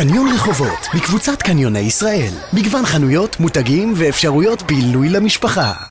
קניון רחובות, מקבוצת קניוני ישראל. מגוון חנויות, מותגים ואפשרויות בילוי למשפחה.